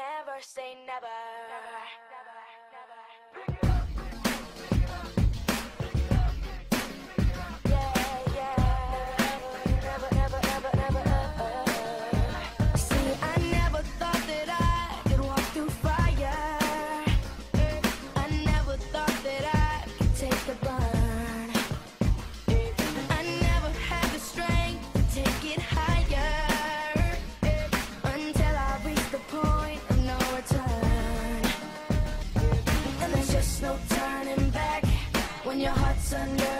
Never say never. never, never. your heart's under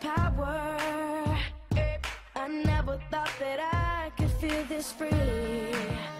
power. I never thought that I could feel this free.